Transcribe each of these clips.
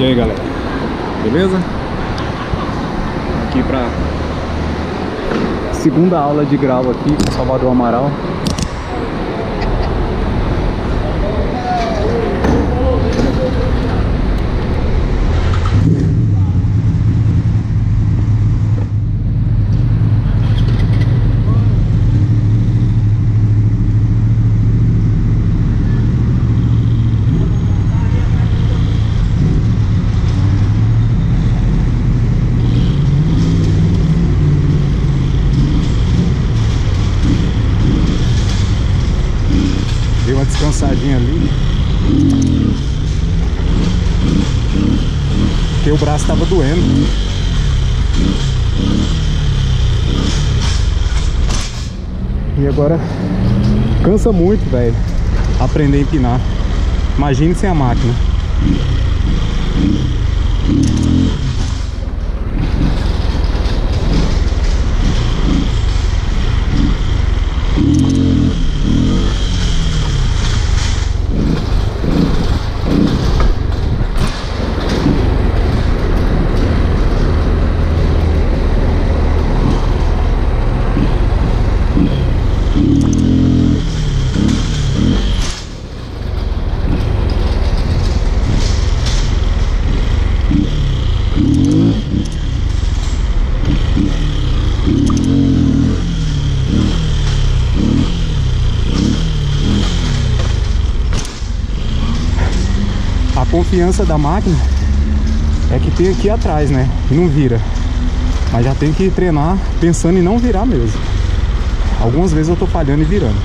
E aí galera, beleza? Aqui pra segunda aula de grau aqui com Salvador Amaral uma descansadinha ali. Porque o braço tava doendo. E agora cansa muito, velho, aprender a empinar. Imagine sem a máquina. A confiança da máquina é que tem aqui atrás, né? Não vira. Mas já tem que treinar pensando em não virar mesmo. Algumas vezes eu tô falhando e virando.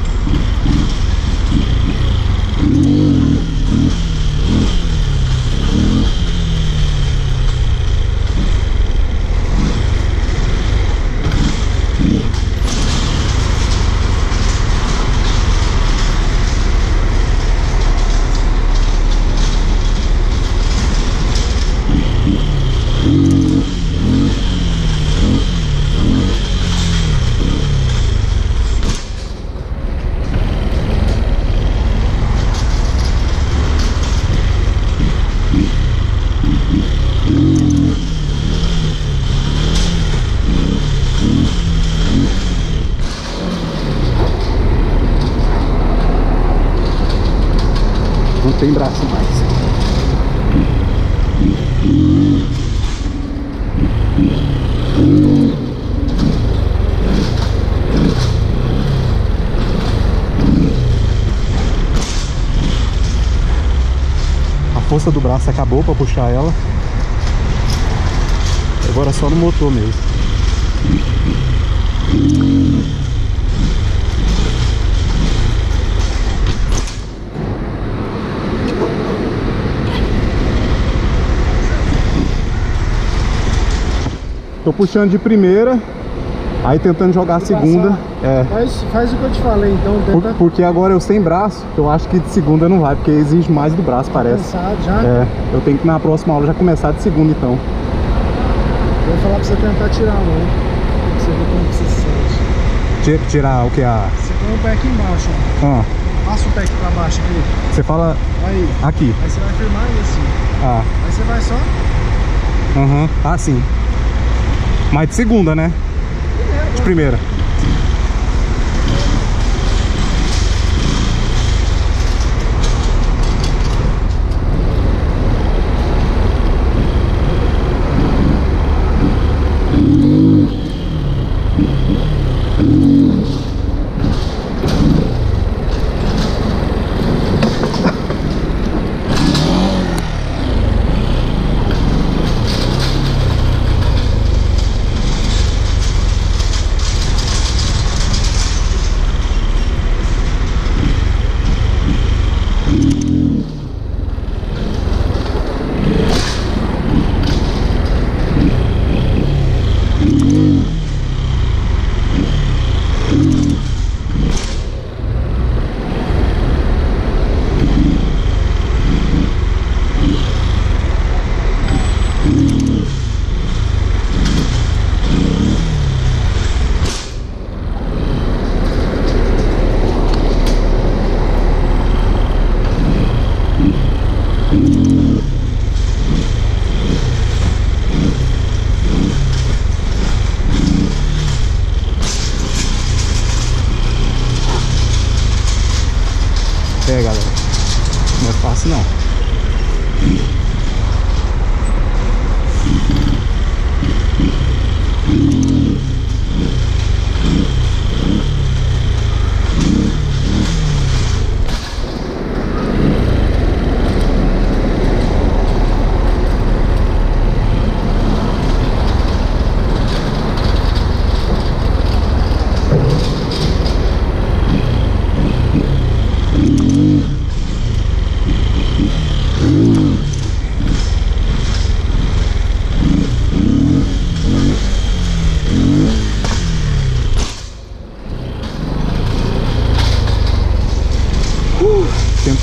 Tem braço mais. A força do braço acabou para puxar ela. Agora é só no motor mesmo. Tô puxando de primeira, aí tentando jogar a segunda. É, Faz, faz o que eu te falei, então. por- Tenta porque agora eu sem braço, eu acho que de segunda não vai, porque exige mais do braço, parece. já. É, eu tenho que na próxima aula já começar de segunda então. Eu vou falar pra você tentar tirar a mão. Pra você ver como que você se sente. Ti- Tirar o que? A. Você põe o pé aqui embaixo, ó. Ah, Passa o pé aqui pra baixo aqui. você fala Aí. aqui. Aí você vai firmar ele assim. Ah, Aí você vai só. aham. Ah, sim. Mas de segunda, né? De primeira. pé, galera. Não é fácil não.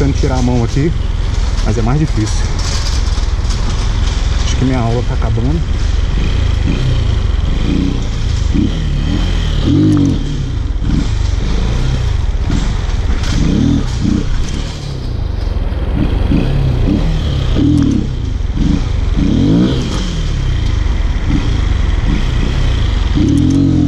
tentando tirar a mão aqui, mas é mais difícil. Acho que minha aula tá acabando. Thank